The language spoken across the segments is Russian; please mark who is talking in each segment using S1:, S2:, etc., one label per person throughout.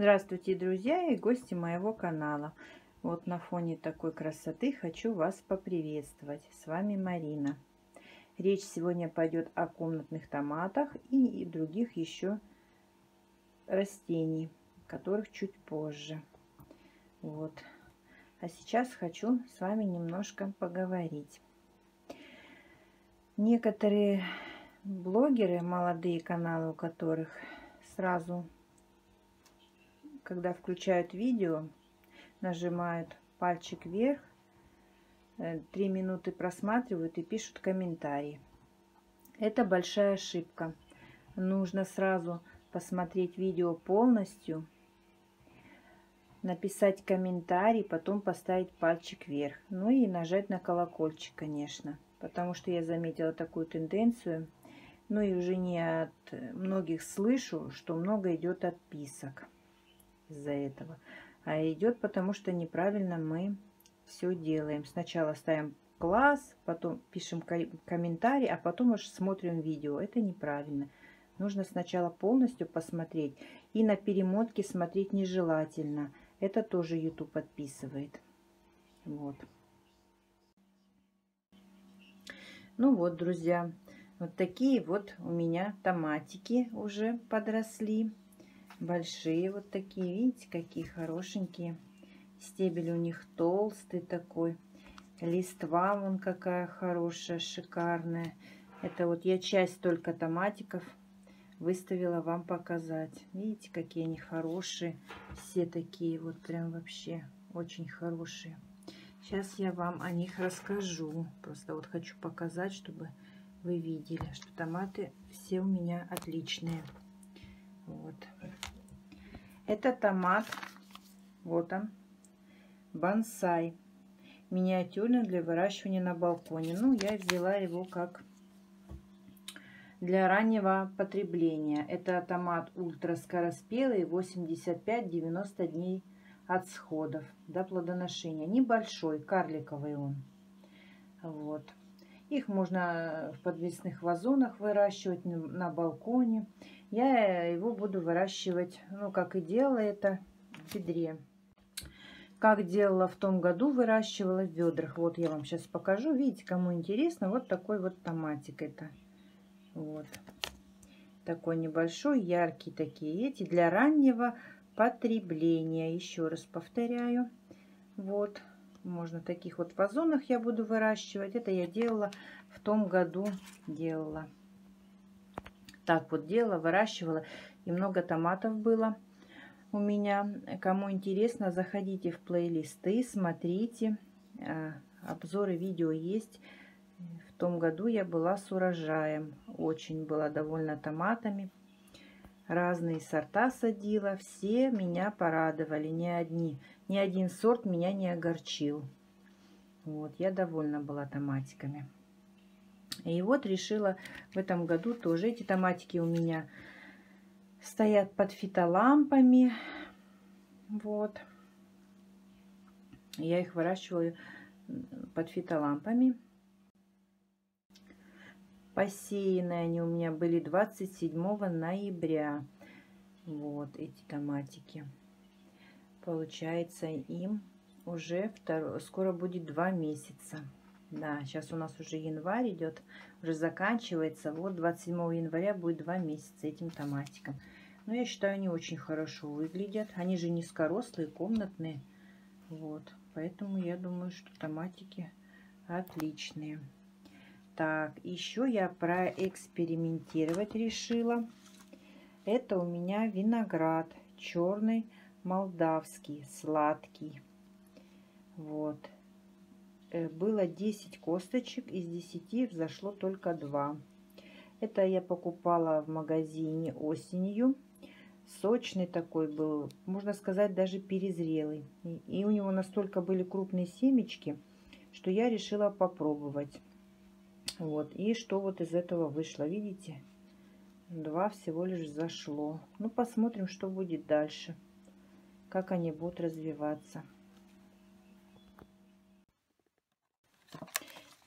S1: Здравствуйте, друзья и гости моего канала. Вот на фоне такой красоты хочу вас поприветствовать. С вами Марина. Речь сегодня пойдет о комнатных томатах и других еще растений, которых чуть позже. Вот. А сейчас хочу с вами немножко поговорить. Некоторые блогеры, молодые каналы, у которых сразу когда включают видео, нажимают пальчик вверх, э, три минуты просматривают и пишут комментарии. Это большая ошибка. Нужно сразу посмотреть видео полностью, написать комментарий, потом поставить пальчик вверх. Ну и нажать на колокольчик, конечно. Потому что я заметила такую тенденцию. Ну и уже не от многих слышу, что много идет отписок из-за этого. А идет потому, что неправильно мы все делаем. Сначала ставим класс, потом пишем комментарий, а потом уж смотрим видео. Это неправильно. Нужно сначала полностью посмотреть. И на перемотке смотреть нежелательно. Это тоже YouTube подписывает. Вот. Ну вот, друзья, вот такие вот у меня томатики уже подросли большие вот такие, видите, какие хорошенькие. Стебель у них толстый такой. Листва вон какая хорошая, шикарная. Это вот я часть только томатиков выставила вам показать. Видите, какие они хорошие. Все такие вот прям вообще очень хорошие. Сейчас я вам о них расскажу. Просто вот хочу показать, чтобы вы видели, что томаты все у меня отличные. Вот. Это томат, вот он, бонсай, миниатюрный для выращивания на балконе. Ну, я взяла его как для раннего потребления. Это томат ультраскороспелый, 85-90 дней от сходов до плодоношения. Небольшой, карликовый он. Вот. Их можно в подвесных вазонах выращивать на балконе я его буду выращивать, ну, как и делала это в ведре. Как делала в том году, выращивала в ведрах. Вот я вам сейчас покажу. Видите, кому интересно, вот такой вот томатик это. Вот. Такой небольшой, яркий такие эти для раннего потребления. Еще раз повторяю. Вот. Можно таких вот вазонах я буду выращивать. Это я делала в том году. Делала так вот делала, выращивала. И много томатов было у меня. Кому интересно, заходите в плейлисты, смотрите. А, обзоры видео есть. В том году я была с урожаем. Очень была довольна томатами. Разные сорта садила. Все меня порадовали. Ни, одни, ни один сорт меня не огорчил. Вот, я довольна была томатиками. И вот решила в этом году тоже эти томатики у меня стоят под фитолампами. Вот. Я их выращиваю под фитолампами. Посеянные они у меня были 27 ноября. Вот эти томатики. Получается им уже второй, скоро будет два месяца. Да, сейчас у нас уже январь идет, уже заканчивается. Вот 27 января будет два месяца этим томатиком. Но я считаю, они очень хорошо выглядят. Они же низкорослые, комнатные. Вот, поэтому я думаю, что томатики отличные. Так, еще я проэкспериментировать решила. Это у меня виноград черный молдавский, сладкий. Вот. Э, было 10 косточек, из 10 взошло только 2. Это я покупала в магазине осенью. Сочный такой был, можно сказать, даже перезрелый. И, и у него настолько были крупные семечки, что я решила попробовать. Вот, и что вот из этого вышло, видите? Два всего лишь зашло. Ну, посмотрим, что будет дальше. Как они будут развиваться.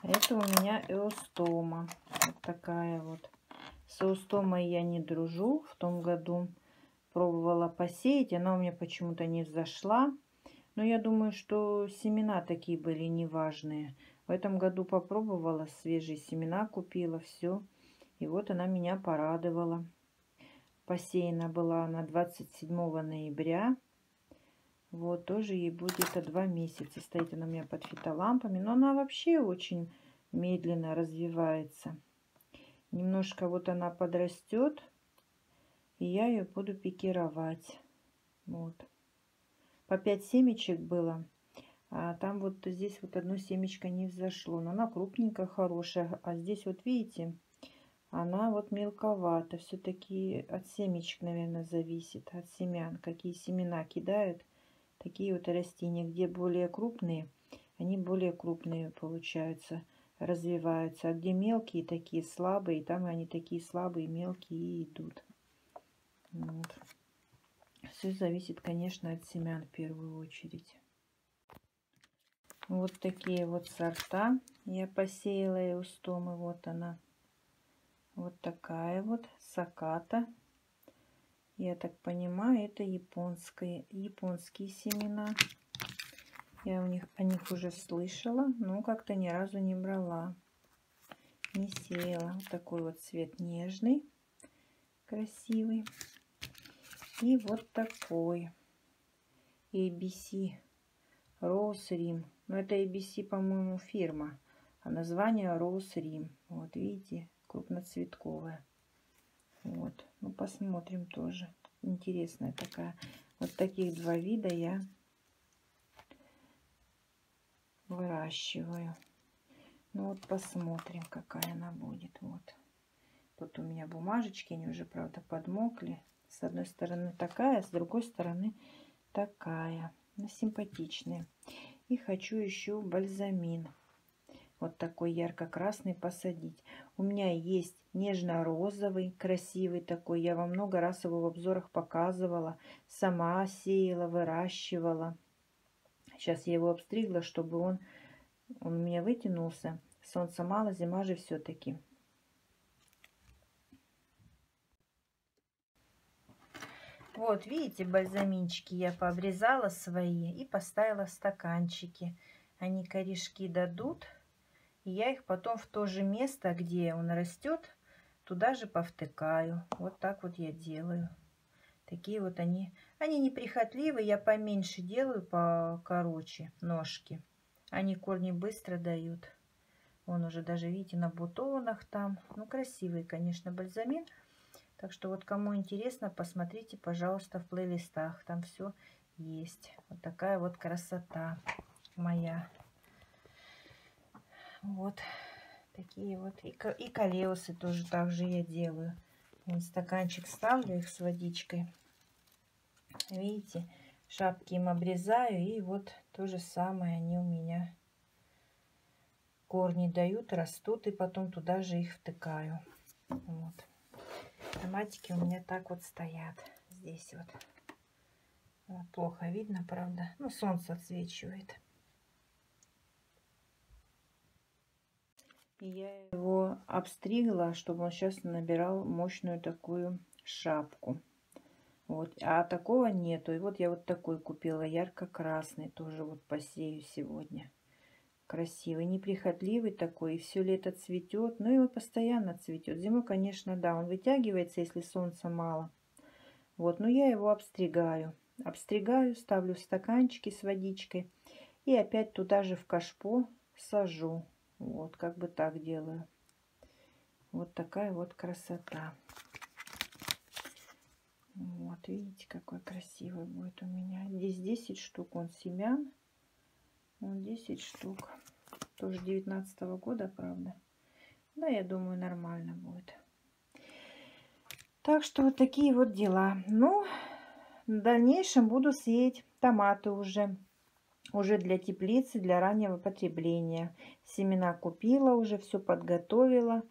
S1: Это у меня эостома. Вот такая вот. С эостомой я не дружу в том году. пробовала посеять. Она у меня почему-то не взошла. Но я думаю, что семена такие были неважные. В этом году попробовала, свежие семена купила, все. И вот она меня порадовала. Посеяна была на 27 ноября. Вот, тоже ей будет два месяца. Стоит она у меня под фитолампами. Но она вообще очень медленно развивается. Немножко вот она подрастет. И я ее буду пикировать. Вот. По 5 семечек было. А там вот здесь вот одно семечко не взошло. Но она крупненькая, хорошая. А здесь вот видите, она вот мелковата. Все-таки от семечек, наверное, зависит. От семян. Какие семена кидают такие вот растения, где более крупные, они более крупные получаются, развиваются. А где мелкие, такие слабые, там они такие слабые, мелкие и идут. Вот. Все зависит, конечно, от семян в первую очередь. Вот такие вот сорта я посеяла и устомы. Вот она. Вот такая вот саката я так понимаю, это японские, японские семена. Я у них, о них уже слышала, но как-то ни разу не брала. Не сеяла. Вот такой вот цвет нежный, красивый. И вот такой. ABC Rose Rim. Но это ABC, по-моему, фирма. А название Rose Rim. Вот видите, крупноцветковая. Вот. Ну, посмотрим тоже. Интересная такая. Вот таких два вида я выращиваю. Ну вот посмотрим, какая она будет. Вот. Тут у меня бумажечки, они уже, правда, подмокли. С одной стороны такая, с другой стороны такая. Симпатичные. И хочу еще бальзамин вот такой ярко-красный посадить. У меня есть нежно-розовый, красивый такой. Я вам много раз его в обзорах показывала. Сама сеяла, выращивала. Сейчас я его обстригла, чтобы он, он у меня вытянулся. Солнца мало, зима же все-таки. Вот, видите, бальзаминчики я пообрезала свои и поставила стаканчики. Они корешки дадут. И я их потом в то же место, где он растет, туда же повтыкаю. Вот так вот я делаю. Такие вот они. Они неприхотливые, я поменьше делаю, покороче ножки. Они корни быстро дают. Он уже даже, видите, на бутонах там. Ну, красивый, конечно, бальзамин. Так что вот кому интересно, посмотрите, пожалуйста, в плейлистах. Там все есть. Вот такая вот красота моя. Вот такие вот. И, и колеусы тоже так же я делаю. Вот стаканчик ставлю их с водичкой. Видите, шапки им обрезаю. И вот то же самое они у меня корни дают, растут. И потом туда же их втыкаю. Вот. Томатики у меня так вот стоят. Здесь вот. плохо видно, правда. Ну, солнце отсвечивает. И я его обстригла, чтобы он сейчас набирал мощную такую шапку. Вот. А такого нету. И вот я вот такой купила, ярко-красный, тоже вот посею сегодня. Красивый, неприхотливый такой, и все лето цветет. Ну и он постоянно цветет. Зимой, конечно, да, он вытягивается, если солнца мало. Вот, но я его обстригаю. Обстригаю, ставлю стаканчики с водичкой. И опять туда же в кашпо сажу. Вот, как бы так делаю. Вот такая вот красота. Вот, видите, какой красивый будет у меня. Здесь 10 штук, он семян. Вот 10 штук. Тоже 19 -го года, правда. Да, я думаю, нормально будет. Так что вот такие вот дела. Ну, в дальнейшем буду сеять томаты уже уже для теплицы, для раннего потребления. Семена купила уже, все подготовила.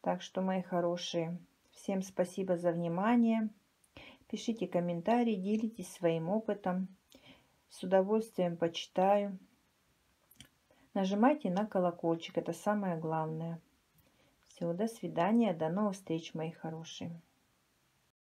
S1: Так что, мои хорошие, всем спасибо за внимание. Пишите комментарии, делитесь своим опытом. С удовольствием почитаю. Нажимайте на колокольчик, это самое главное. Всего, до свидания, до новых встреч, мои хорошие.